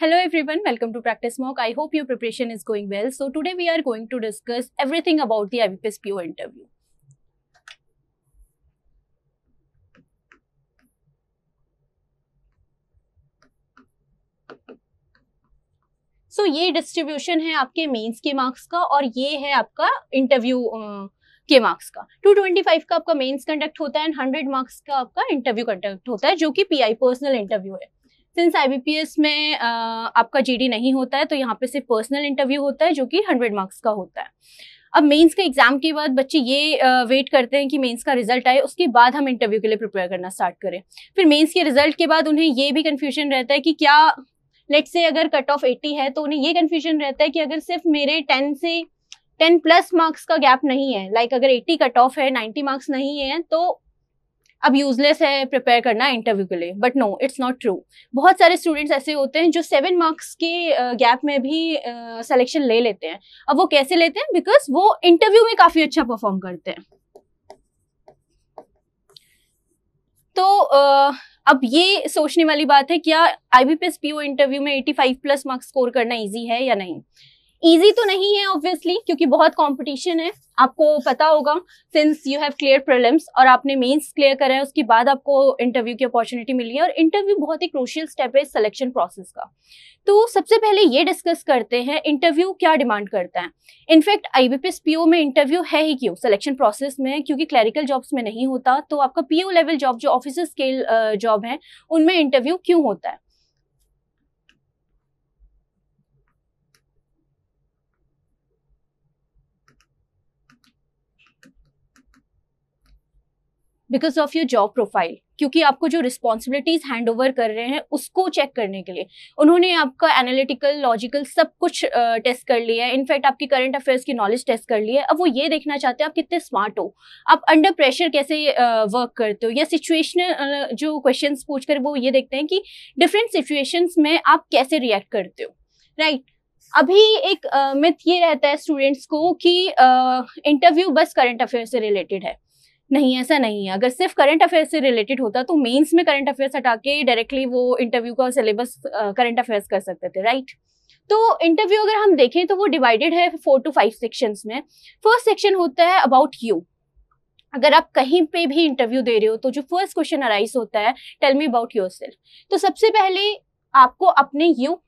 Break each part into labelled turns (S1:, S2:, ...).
S1: Hello everyone, welcome to Practice Mock. I hope your preparation is going well. So today we are going to discuss everything about the IBPS PO interview. So so, ये distribution है आपके mains के marks का और ये है आपका interview के मार्क्स का 225 का आपका मेंस कंडक्ट होता है एंड 100 मार्क्स का आपका इंटरव्यू कंडक्ट होता है जो कि पीआई पर्सनल इंटरव्यू है सिंस आईबीपीएस में आ, आपका जीडी नहीं होता है तो यहाँ पे सिर्फ़ पर्सनल इंटरव्यू होता है जो कि हंड्रेड मार्क्स का होता है। अब मेंस के एग्ज़ाम के बाद बच्चे ये वेट करते हैं कि मेंस का रिज़ल्ट आए उसके बाद हम इंटरव्यू के लिए प्रिपेयर करना स्टार्ट करें। फिर मेंस के रिज़ल्ट के बाद उन्हें ये भी कन्फ्यूज़न रहता है कि क्या लेट से अगर कट ऑफ़ एट्टी है तो उन्हें ये कन्फ्यूज़न रहता है कि अगर सिर्फ़ मेरे टेन से टेन प्लस मार्क्स का गैप नहीं है लाइक like अगर एट्टी कट ऑफ़ है नाइन्टी मार्क्स नहीं है तो अब यूजलेस है प्रिपेयर करना इंटरव्यू के लिए। But no it's not true बहुत सारे स्टूडेंट्स ऐसे होते हैं जो सेवन मार्क्स के गैप में भी सिलेक्शन ले लेते हैं। अब वो कैसे लेते हैं? बिकॉज़ वो इंटरव्यू में काफ़ी अच्छा परफॉर्म करते हैं। तो अब ये सोचने वाली बात है, क्या आईबीपीएस पीओ इंटरव्यू में 85 प्लस मार्क्स स्कोर करना इजी है या नहीं? इजी तो नहीं है ऑब्वियसली क्योंकि बहुत कंपटीशन है। आपको पता होगा since you have clear prelims और आपने मेंस क्लियर करा है, उसके बाद आपको इंटरव्यू की अपॉर्चुनिटी मिली है और इंटरव्यू बहुत ही क्रूशियल स्टेप है सिलेक्शन प्रोसेस का। तो सबसे पहले ये डिस्कस करते हैं इंटरव्यू क्या डिमांड करता है। इनफैक्ट आईबीपीएस पीओ में इंटरव्यू है ही क्यों? सिलेक्शन प्रोसेस में क्योंकि क्लैरिकल जॉब्स में नहीं होता तो आपका पीओ लेवल जॉब जो ऑफिसर स्केल जॉब है, उनमें इंटरव्यू क्यों होता है? Because of your job profile क्योंकि आपको जो रिस्पॉन्सिबिलिटीज हैंड ओवर कर रहे हैं, उसको चेक करने के लिए। उन्होंने आपका एनालिटिकल लॉजिकल सब कुछ टेस्ट कर लिया है। इनफैक्ट आपकी करंट अफेयर्स की नॉलेज टेस्ट कर ली है। अब वो ये देखना चाहते हैं, आप कितने स्मार्ट हो। आप अंडर प्रेशर कैसे वर्क करते हो? या सिचुएशनल जो क्वेश्चन पूछ कर वो ये देखते हैं कि डिफरेंट सिचुएशंस में आप कैसे रिएक्ट करते हो? Right right? अभी एक मिथ ये रहता है स्टूडेंट्स को कि इंटरव्यू बस करंट अफेयर से रिलेटेड है। नहीं, ऐसा नहीं है। अगर सिर्फ़ करंट अफेयर्स से रिलेटेड होता तो मेंस में करंट अफेयर्स हटा के डायरेक्टली वो इंटरव्यू का सिलेबस करंट अफेयर्स कर सकते थे राइट तो इंटरव्यू अगर हम देखें तो वो डिवाइडेड है फोर टू फाइव सेक्शंस में। फ़र्स्ट सेक्शन होता है अबाउट यू अगर आप कहीं पे भी इंटरव्यू दे रहे हो तो जो फ़र्स्ट क्वेश्चन अराइज होता है tell me about yourself तो सबसे पहले आपको अपने यू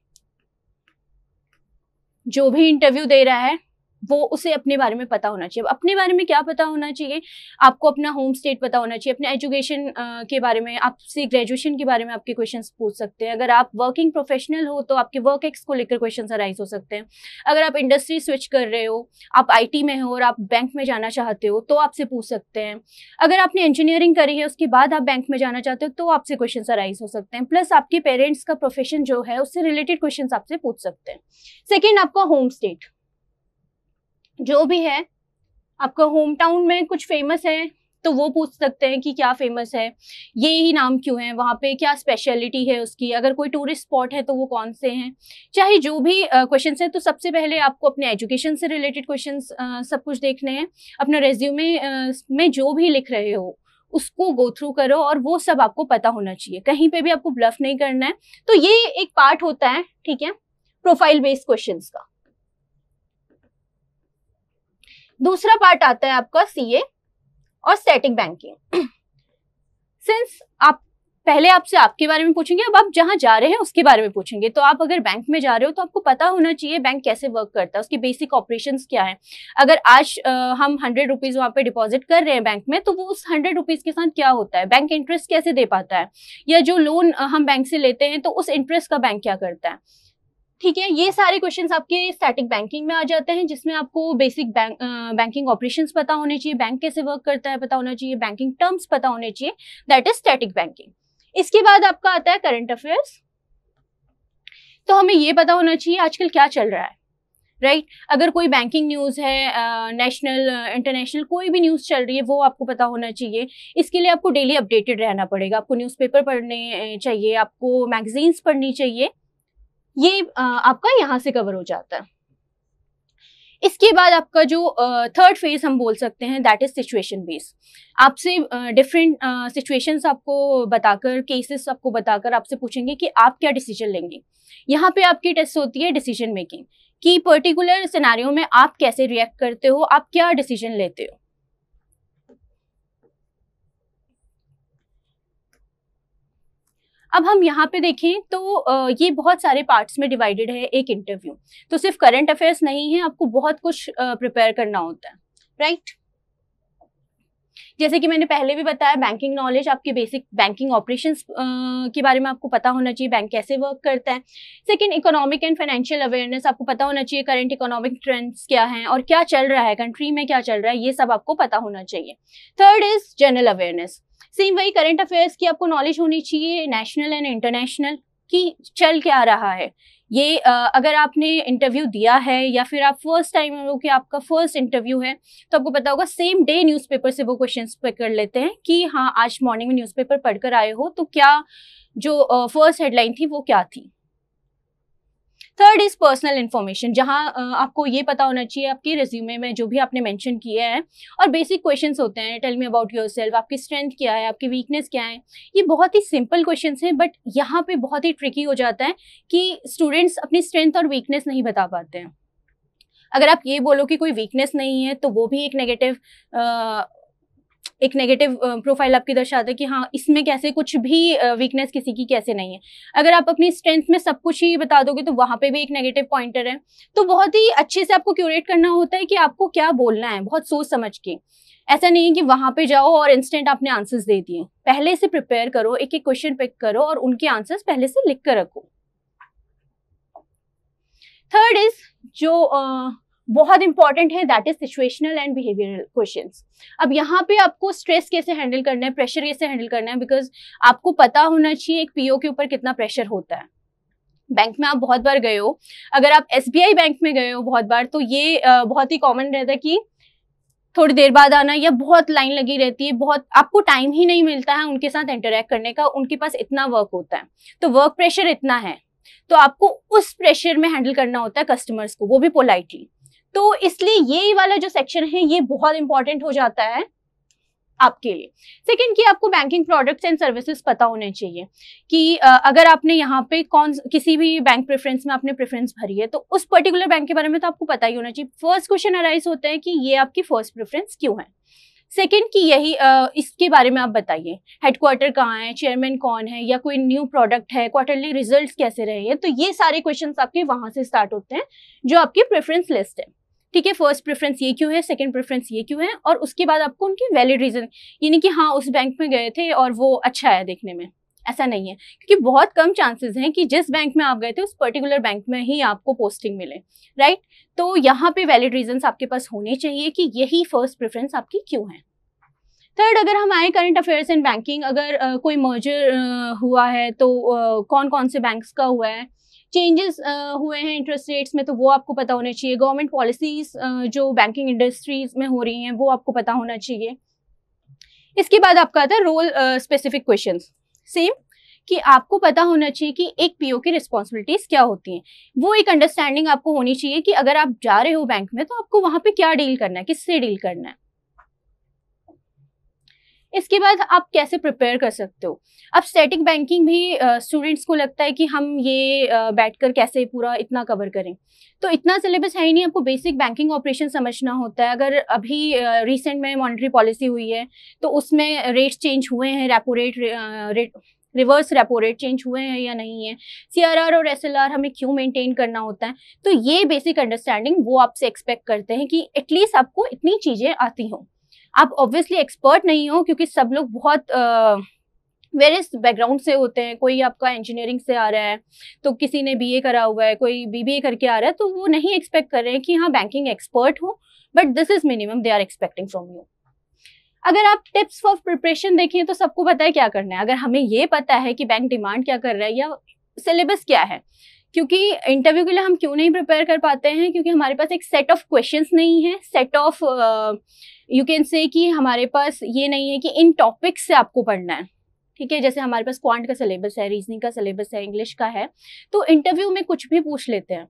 S1: जो भी इंटरव्यू दे रहा है वो उसे अपने बारे में पता होना चाहिए। अपने बारे में क्या पता होना चाहिए? आपको अपना होम स्टेट पता होना चाहिए। अपने एजुकेशन के बारे में, आपसे ग्रेजुएशन के बारे में आपके क्वेश्चन पूछ सकते हैं। अगर आप वर्किंग प्रोफेशनल हो तो आपके वर्क एक्स को लेकर क्वेश्चन अराइज हो सकते हैं। अगर आप इंडस्ट्री स्विच कर रहे हो, आप आईटी में हो और आप बैंक में जाना चाहते हो तो आपसे पूछ सकते हैं। अगर आपने इंजीनियरिंग करी है, उसके बाद आप बैंक में जाना चाहते हो तो आपसे क्वेश्चन अराइज हो सकते हैं। प्लस आपके पेरेंट्स का प्रोफेशन जो है, उससे रिलेटेड क्वेश्चन आपसे पूछ सकते हैं। सेकेंड आपका होम स्टेट जो भी है आपका होम टाउन में कुछ फ़ेमस है तो वो पूछ सकते हैं कि क्या फ़ेमस है। ये ही नाम क्यों है? वहाँ पे क्या स्पेशलिटी है उसकी? अगर कोई टूरिस्ट स्पॉट है तो वो कौन से हैं? चाहे जो भी क्वेश्चन uh, है तो सबसे पहले आपको अपने एजुकेशन से रिलेटेड क्वेश्चन uh, सब कुछ देखने हैं। अपना रेज्यूमे uh, में जो भी लिख रहे हो उसको गो थ्रू करो और वो सब आपको पता होना चाहिए। कहीं पे भी आपको ब्लफ नहीं करना है। तो ये एक पार्ट होता है ठीक है? प्रोफ़ाइल बेस्ड क्वेश्चंस का। दूसरा पार्ट आता है आपका सीए और स्टैटिक बैंकिंग सिंस आप पहले आपसे आपके बारे में पूछेंगे अब आप जहाँ जा रहे हैं उसके बारे में पूछेंगे। तो आप अगर बैंक में जा रहे हो तो आपको पता होना चाहिए बैंक कैसे वर्क करता है उसकी बेसिक ऑपरेशंस क्या है। अगर आज आ, हम हंड्रेड रुपीज़ वहाँ पे डिपॉजिट कर रहे हैं बैंक में तो वो उस हंड्रेड रुपीज़ के साथ क्या होता है? बैंक इंटरेस्ट कैसे दे पाता है? या जो लोन हम बैंक से लेते हैं तो उस इंटरेस्ट का बैंक क्या करता है? ठीक है, ये सारे क्वेश्चंस आपके स्टैटिक बैंकिंग में आ जाते हैं, जिसमें आपको बेसिक बैंक बैंकिंग ऑपरेशंस पता होने चाहिए बैंक कैसे वर्क करता है पता होना चाहिए बैंकिंग टर्म्स पता होने चाहिए दैट इज़ स्टैटिक बैंकिंग इसके बाद आपका आता है करंट अफेयर्स तो हमें ये पता होना चाहिए, आजकल क्या चल रहा है राइट right? अगर कोई बैंकिंग न्यूज़ है नेशनल इंटरनेशनल कोई भी न्यूज़ चल रही है, वो आपको पता होना चाहिए। इसके लिए आपको डेली अपडेटेड रहना पड़ेगा, आपको न्यूज़पेपर पढ़ने चाहिए, आपको मैगजीन्स पढ़नी चाहिए। ये आपका यहाँ से कवर हो जाता है। इसके बाद आपका जो थर्ड फ़ेज़ हम बोल सकते हैं दैट इज़ सिचुएशन बेस आपसे डिफरेंट सिचुएशंस आपको बताकर केसेस आपको बताकर आपसे पूछेंगे कि आप क्या डिसीज़न लेंगे। यहाँ पे आपकी टेस्ट होती है डिसीज़न मेकिंग कि पर्टिकुलर सिनारियों में आप कैसे रिएक्ट करते हो, आप क्या डिसीज़न लेते हो। अब हम यहाँ पे देखें तो ये बहुत सारे पार्ट्स में डिवाइडेड है एक इंटरव्यू तो सिर्फ़ करंट अफेयर्स नहीं है, आपको बहुत कुछ प्रिपेयर करना होता है. राइट जैसे कि मैंने पहले भी बताया बैंकिंग नॉलेज आपके बेसिक बैंकिंग ऑपरेशंस के बारे में आपको पता होना चाहिए बैंक कैसे वर्क करता है। Second economic and financial awareness आपको पता होना चाहिए करंट इकोनॉमिक ट्रेंड्स क्या हैं और क्या चल रहा है कंट्री में क्या चल रहा है, ये सब आपको पता होना चाहिए। Third is general awareness same वही करंट अफेयर्स की आपको नॉलेज होनी चाहिए नेशनल एंड इंटरनेशनल की चल क्या रहा है। ये अगर आपने इंटरव्यू दिया है या फिर आप फ़र्स्ट टाइम हो कि आपका फ़र्स्ट इंटरव्यू है तो आपको पता होगा सेम डे न्यूज़पेपर से वो क्वेश्चन पे कर लेते हैं कि हाँ आज मॉर्निंग में न्यूज़पेपर पढ़कर आए हो तो क्या जो फ़र्स्ट हेडलाइन थी वो क्या थी? थर्ड इज़ पर्सनल इन्फॉर्मेशन जहाँ आपको ये पता होना चाहिए, आपके रिज्यूमे में जो भी आपने मेंशन किया है, और बेसिक क्वेश्चन होते हैं tell me about yourself आपकी स्ट्रेंथ क्या है, आपकी वीकनेस क्या है, ये बहुत ही सिंपल क्वेश्चन हैं बट यहाँ पे बहुत ही ट्रिकी हो जाता है कि स्टूडेंट्स अपनी स्ट्रेंथ और वीकनेस नहीं बता पाते हैं। अगर आप ये बोलो कि कोई वीकनेस नहीं है तो वो भी एक नेगेटिव एक नेगेटिव प्रोफ़ाइल आपकी दर्शाता है कि हाँ इसमें कैसे कुछ भी वीकनेस किसी की कैसे नहीं है। अगर आप अपनी स्ट्रेंथ में सब कुछ ही बता दोगे तो वहाँ पे भी एक नेगेटिव पॉइंटर है। तो बहुत ही अच्छे से आपको क्यूरेट करना होता है कि आपको क्या बोलना है, बहुत सोच समझ के। ऐसा नहीं है कि वहाँ पे जाओ और इंस्टेंट आपने आंसर्स दे दिए। पहले से प्रिपेयर करो एक एक क्वेश्चन पिक करो और उनके आंसर्स पहले से लिख कर रखो। थर्ड इज़ जो बहुत इंपॉर्टेंट है that is situational and behavioural question अब यहाँ पे आपको स्ट्रेस कैसे हैंडल करना है प्रेशर कैसे हैंडल करना है बिकॉज़ आपको पता होना चाहिए एक पीओ के ऊपर कितना प्रेशर होता है। बैंक में आप बहुत बार गए हो, अगर आप एसबीआई बैंक में गए हो बहुत बार तो ये बहुत ही कॉमन रहता है कि थोड़ी देर बाद आना या बहुत लाइन लगी रहती है, बहुत, आपको टाइम ही नहीं मिलता है उनके साथ इंटरेक्ट करने का, उनके पास इतना वर्क होता है। तो वर्क प्रेशर इतना है तो आपको उस प्रेशर में हैंडल करना होता है कस्टमर्स को, वो भी पोलाइटली तो इसलिए ये वाला जो सेक्शन है, ये बहुत इंपॉर्टेंट हो जाता है आपके लिए। सेकेंड कि आपको बैंकिंग प्रोडक्ट्स एंड सर्विसेज़ पता होने चाहिए कि अगर आपने यहाँ पे कौन, किसी भी बैंक प्रेफरेंस में आपने प्रेफरेंस भरी है तो उस पर्टिकुलर बैंक के बारे में तो आपको पता ही होना चाहिए। फ़र्स्ट क्वेश्चन अराइज होता है कि ये आपकी फ़र्स्ट प्रेफरेंस क्यों है? सेकेंड की यही इसके बारे में आप बताइए। हेडक्वार्टर कहाँ है? चेयरमैन कौन है? या कोई न्यू प्रोडक्ट है? क्वार्टरली रिजल्ट्स कैसे रहे हैं? तो ये सारे क्वेश्चन आपके वहाँ से स्टार्ट होते हैं, जो आपकी प्रेफरेंस लिस्ट है। ठीक है फ़र्स्ट प्रेफरेंस ये क्यों है? सेकंड प्रेफरेंस ये क्यों है? और उसके बाद आपको उनके वैलिड रीजन यानी कि हाँ उस बैंक में गए थे और वो अच्छा है देखने में। ऐसा नहीं है। क्योंकि बहुत कम चांसेस हैं कि जिस बैंक में आप गए थे उस पर्टिकुलर बैंक में ही आपको पोस्टिंग मिले राइट तो यहाँ पे वैलिड रीजन आपके पास होने चाहिए कि यही फ़र्स्ट प्रेफरेंस आपकी क्यों है। थर्ड अगर हम आए करंट अफेयर्स इन बैंकिंग अगर uh, कोई मर्जर हुआ है तो uh, कौन कौन से बैंक्स का हुआ है? चेंजेस हुए हैं इंटरेस्ट रेट्स में तो वो आपको पता होना चाहिए। गवर्नमेंट पॉलिसीज़ जो बैंकिंग इंडस्ट्रीज़ में हो रही हैं वो आपको पता होना चाहिए। इसके बाद आपका आता है रोल स्पेसिफिक क्वेश्चन सेम कि आपको पता होना चाहिए कि एक पीओ की रिस्पॉन्सिबिलिटीज क्या होती हैं। वो एक अंडरस्टैंडिंग आपको होनी चाहिए कि अगर आप जा रहे हो बैंक में तो आपको वहाँ पे क्या डील करना है, किससे डील करना है। इसके बाद आप कैसे प्रिपेयर कर सकते हो? अब स्टैटिक बैंकिंग भी स्टूडेंट्स को लगता है कि हम ये बैठकर कैसे पूरा इतना कवर करें। तो इतना सिलेबस है ही नहीं, आपको बेसिक बैंकिंग ऑपरेशन समझना होता है। अगर अभी रिसेंट में मॉनिटरी पॉलिसी हुई है तो उसमें रेट चेंज हुए हैं repo rate rate reverse repo rate change हुए हैं या नहीं है? सीआरआर और एसएलआर हमें क्यों मेंटेन करना होता है? तो ये बेसिक अंडरस्टैंडिंग वो आपसे एक्सपेक्ट करते हैं कि एटलीस्ट आपको इतनी चीज़ें आती हों। आप ऑब्वियसली एक्सपर्ट नहीं हो क्योंकि सब लोग बहुत वेरियस बैकग्राउंड से होते हैं। कोई आपका इंजीनियरिंग से आ रहा है तो किसी ने बीए करा हुआ है, कोई बीबीए करके आ रहा है तो वो नहीं एक्सपेक्ट कर रहे हैं कि हाँ बैंकिंग एक्सपर्ट हो but this is minimum they are expecting from you अगर आप टिप्स फॉर प्रिपरेशन देखें तो सबको पता है क्या करना है। अगर हमें ये पता है कि बैंक डिमांड क्या कर रहा है या सिलेबस क्या है क्योंकि इंटरव्यू के लिए हम क्यों नहीं प्रिपेयर कर पाते हैं? क्योंकि हमारे पास एक सेट ऑफ़ क्वेश्चंस नहीं है। Set of you can say कि हमारे पास ये नहीं है कि इन टॉपिक्स से आपको पढ़ना है। ठीक है? जैसे हमारे पास क्वांट का सिलेबस है रीजनिंग का सिलेबस है इंग्लिश का है तो इंटरव्यू में कुछ भी पूछ लेते हैं।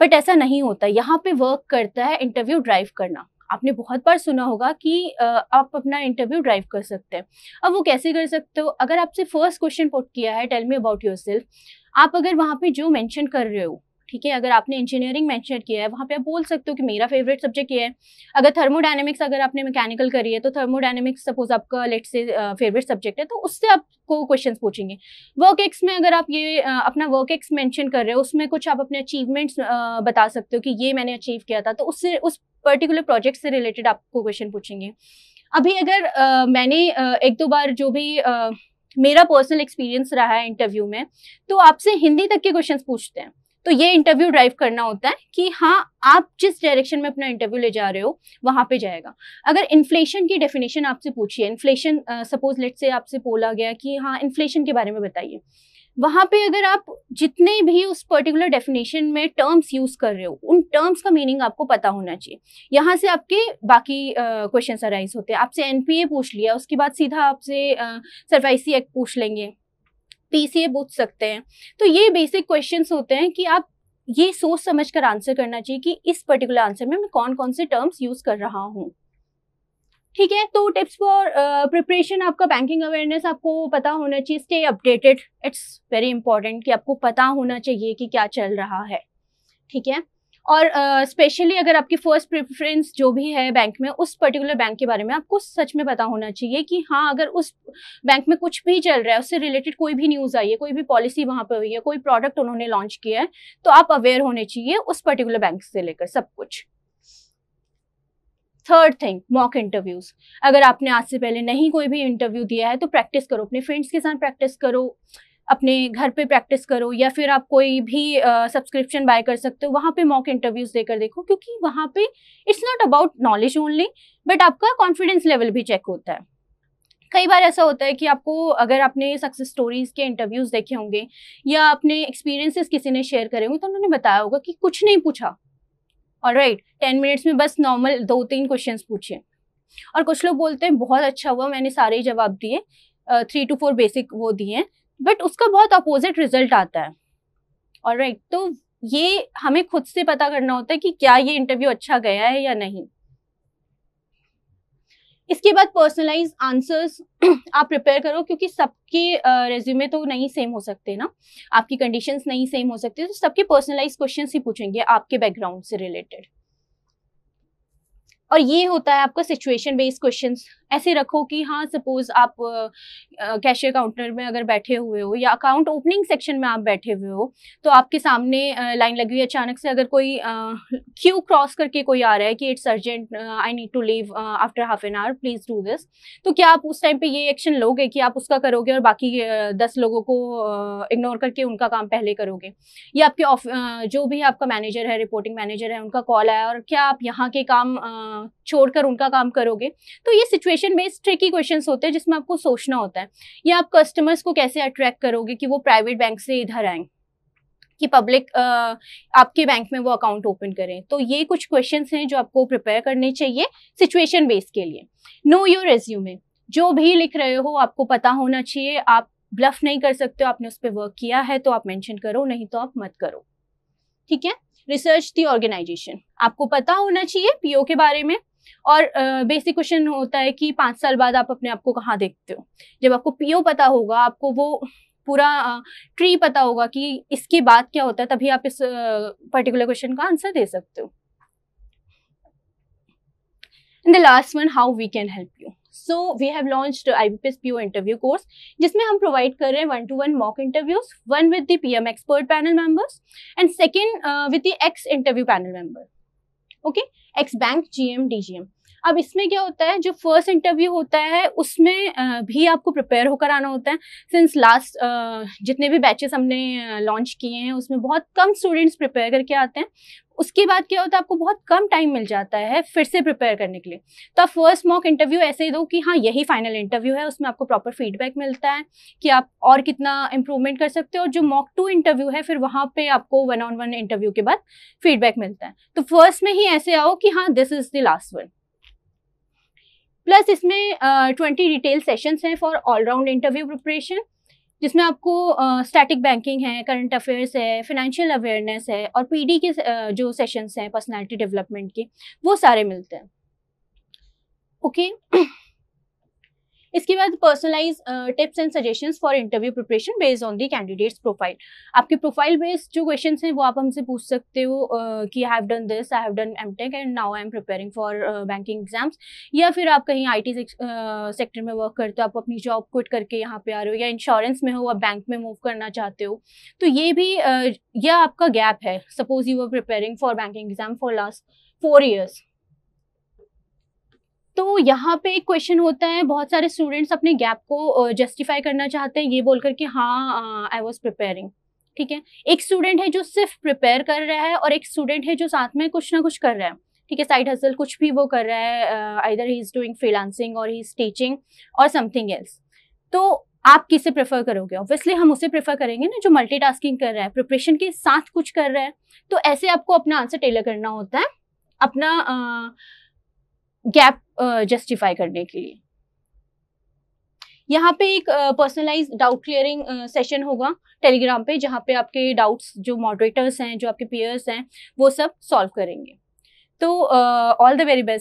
S1: बट ऐसा नहीं होता। यहाँ पे वर्क करता है इंटरव्यू ड्राइव करना। आपने बहुत बार सुना होगा कि आप अपना इंटरव्यू ड्राइव कर सकते हैं। अब वो कैसे कर सकते हो? अगर आपसे फ़र्स्ट क्वेश्चन पुट किया है tell me about yourself आप अगर वहाँ पे जो मेंशन कर रहे हो ठीक है अगर आपने इंजीनियरिंग मेंशन किया है वहाँ पे आप बोल सकते हो कि मेरा फेवरेट सब्जेक्ट ये है। अगर थर्मोडायनेमिक्स अगर आपने मैकेनिकल करी है तो थर्मोडायनेमिक्स सपोज़ आपका लेट से फेवरेट सब्जेक्ट है तो उससे आपको क्वेश्चन पूछेंगे। वर्क एक्स में अगर आप ये अपना वर्क एक्स मैंशन कर रहे हो उसमें कुछ आप अपने अचीवमेंट्स बता सकते हो कि ये मैंने अचीव किया था तो उससे उस पर्टिकुलर प्रोजेक्ट से रिलेटेड आपको क्वेश्चन पूछेंगे। अभी अगर uh, मैंने uh, एक दो बार जो भी uh, मेरा पर्सनल एक्सपीरियंस रहा है इंटरव्यू में तो आपसे हिंदी तक के क्वेश्चन पूछते हैं। तो ये इंटरव्यू ड्राइव करना होता है कि हाँ आप जिस डायरेक्शन में अपना इंटरव्यू ले जा रहे हो, वहाँ पे जाएगा। अगर इन्फ्लेशन की डेफिनेशन आपसे पूछिए इन्फ्लेशन सपोज़ लेट से आपसे बोला गया कि हाँ इन्फ्लेशन के बारे में बताइए। वहाँ पे अगर आप जितने भी उस पर्टिकुलर डेफिनेशन में टर्म्स यूज़ कर रहे हो उन टर्म्स का मीनिंग आपको पता होना चाहिए। यहाँ से आपके बाकी क्वेश्चन uh, अराइज होते हैं। आपसे एनपीए पूछ लिया उसके बाद सीधा आपसे सरवाइसी एक्ट पूछ लेंगे। पीसीए पूछ सकते हैं। तो ये बेसिक क्वेश्चंस होते हैं कि आप ये सोच समझ कर आंसर करना चाहिए कि इस पर्टिकुलर आंसर में मैं कौन कौन से टर्म्स यूज़ कर रहा हूँ। ठीक है? तो टिप्स फॉर प्रिपरेशन आपका बैंकिंग अवेयरनेस आपको पता होना चाहिए। Stay updated it's very important कि आपको पता होना चाहिए कि क्या चल रहा है। ठीक है? और स्पेशली uh, अगर आपकी फ़र्स्ट प्रेफरेंस जो भी है बैंक में उस पर्टिकुलर बैंक के बारे में आपको सच में पता होना चाहिए कि हाँ अगर उस बैंक में कुछ भी चल रहा है उससे रिलेटेड कोई भी न्यूज़ आई है कोई भी पॉलिसी वहाँ पर हुई है कोई प्रोडक्ट उन्होंने लॉन्च किया है तो आप अवेयर होने चाहिए उस पर्टिकुलर बैंक से लेकर सब कुछ। थर्ड थिंग मॉक इंटरव्यूज़ अगर आपने आज से पहले नहीं कोई भी इंटरव्यू दिया है तो प्रैक्टिस करो अपने फ्रेंड्स के साथ प्रैक्टिस करो अपने घर पे प्रैक्टिस करो या फिर आप कोई भी सब्सक्रिप्शन uh, बाय कर सकते हो वहाँ पे मॉक इंटरव्यूज़ देकर देखो क्योंकि वहाँ पे it's not about knowledge only but आपका कॉन्फिडेंस लेवल भी चेक होता है। कई बार ऐसा होता है कि आपको अगर आपने सक्सेस स्टोरीज के इंटरव्यूज़ देखे होंगे या अपने एक्सपीरियंसेस किसी ने शेयर करे होंगे तो उन्होंने बताया होगा कि कुछ नहीं पूछा। और राइट टेन मिनट्स में बस नॉर्मल दो तीन क्वेश्चन पूछे और कुछ लोग बोलते हैं, बहुत अच्छा हुआ, मैंने सारे ही जवाब दिए थ्री टू फोर बेसिक वो दिए हैं बट उसका बहुत अपोजिट रिज़ल्ट आता है। और राइट तो ये हमें खुद से पता करना होता है कि क्या ये इंटरव्यू अच्छा गया है या नहीं। इसके बाद पर्सनलाइज आंसर्स आप प्रिपेयर करो, क्योंकि सबके रेज्यूमे तो नहीं सेम हो सकते ना। आपकी कंडीशंस नहीं सेम हो सकते तो सबके पर्सनलाइज क्वेश्चन ही पूछेंगे आपके बैकग्राउंड से रिलेटेड और ये होता है आपका सिचुएशन बेस्ड क्वेश्चन ऐसे रखो कि हाँ सपोज़ आप कैशियर काउंटर में अगर बैठे हुए हो या अकाउंट ओपनिंग सेक्शन में आप बैठे हुए हो तो आपके सामने लाइन लगी हुई अचानक से अगर कोई क्यू क्रॉस करके कोई आ रहा है कि it's urgent I need to leave after half an hour please do this तो क्या आप उस टाइम पे ये एक्शन लोगे कि आप उसका करोगे और बाकी दस लोगों को इग्नोर करके उनका काम पहले करोगे? या आपके जो भी आपका मैनेजर है रिपोर्टिंग मैनेजर है, उनका कॉल आया और क्या आप यहाँ के काम छोड़कर उनका काम करोगे? तो ये सिचुएशन बेस्ड ट्रिकी क्वेश्चंस होते हैं जिसमें आपको सोचना होता है। या आप कस्टमर्स को कैसे अट्रैक्ट करोगे कि वो प्राइवेट बैंक से इधर आए? कि पब्लिक आपके बैंक में वो अकाउंट ओपन करें। तो ये कुछ क्वेश्चंस हैं जो आपको प्रिपेयर करने चाहिए सिचुएशन बेस्ड के लिए। नो योर रेज्यूमे जो भी लिख रहे हो, आपको पता होना चाहिए। आप ब्लफ नहीं कर सकते हो, आपने उस पर वर्क किया है तो आप मेंशन करो, नहीं तो आप मत करो। ठीक है? रिसर्च दी ऑर्गेनाइजेशन आपको पता होना चाहिए पीओ के बारे में। और बेसिक क्वेश्चन होता है कि पाँच साल बाद आप अपने आप को कहाँ देखते हो? जब आपको पीओ पता होगा, आपको वो पूरा ट्री पता होगा कि इसके बाद क्या होता है, तभी आप इस पर्टिकुलर क्वेश्चन का आंसर दे सकते हो। In the last one how we can help you so we have launched IBPS PO interview course जिसमें हम प्रोवाइड कर रहे हैं one to one mock interviews one with the PM expert panel members and second with the ex interview panel member okay ex bank GM DGM अब इसमें क्या होता है, जो फ़र्स्ट इंटरव्यू होता है, उसमें भी आपको प्रिपेयर होकर आना होता है। सिंस लास्ट जितने भी बैचेस हमने लॉन्च किए हैं, उसमें बहुत कम स्टूडेंट्स प्रिपेयर करके आते हैं। उसके बाद क्या होता है, आपको बहुत कम टाइम मिल जाता है फिर से प्रिपेयर करने के लिए। तो आप फ़र्स्ट मॉक इंटरव्यू ऐसे ही दो कि हाँ यही फाइनल इंटरव्यू है, उसमें आपको प्रॉपर फीडबैक मिलता है कि आप और कितना इंप्रूवमेंट कर सकते हो। और जो मॉक टू इंटरव्यू है, फिर वहाँ पे आपको वन ऑन वन इंटरव्यू के बाद फीडबैक मिलता है। तो फ़र्स्ट में ही ऐसे आओ कि हाँ this is the last one plus इसमें ट्वेंटी डिटेल सेशंस हैं for all round interview preparation जिसमें आपको स्टैटिक uh, बैंकिंग है करंट अफेयर्स है फिनेंशियल अवेयरनेस है और पीडी के uh, जो सेशंस हैं पर्सनालिटी डेवलपमेंट के वो सारे मिलते हैं ओके okay? इसके बाद personalise tips and suggestions for interview preparation based on the candidates profile आपके प्रोफ़ाइल बेस्ड जो क्वेश्चन हैं वो आप हमसे पूछ सकते हो uh, कि I have done this I have done M tech and now I am preparing for banking exams या फिर आप कहीं आई टी सेक्टर में वर्क करते हो आप अपनी जॉब क्विट करके यहाँ पे आ रहे हो या इंश्योरेंस में हो आप बैंक में मूव करना चाहते हो तो ये भी uh, यह आपका गैप है. Suppose you are preparing for banking exam for last four years तो यहाँ पे एक क्वेश्चन होता है, बहुत सारे स्टूडेंट्स अपने गैप को जस्टिफाई करना चाहते हैं, ये बोलकर कि हाँ आई वॉज़ प्रिपेयरिंग ठीक है? एक स्टूडेंट है जो सिर्फ़ प्रिपेयर कर रहा है और एक स्टूडेंट है जो साथ में कुछ ना कुछ कर रहा है, ठीक है? साइड हसल कुछ भी वो कर रहा है either he is doing freelancing और ही इज़ टीचिंग और समथिंग एल्स तो आप किसे प्रेफर करोगे? ऑब्वियसली हम उसे प्रेफर करेंगे ना, जो मल्टीटास्किंग कर रहा है प्रिपरेशन के साथ कुछ कर रहा है। तो ऐसे आपको अपना आंसर टेलर करना होता है, अपना गैप जस्टिफाई करने के लिए। यहाँ पे एक पर्सनलाइज डाउट क्लियरिंग सेशन होगा टेलीग्राम पे, जहाँ पे आपके डाउट्स जो मॉडरेटर्स हैं, जो आपके पेयर्स हैं, वो सब सॉल्व करेंगे। तो ऑल द वेरी बेस्ट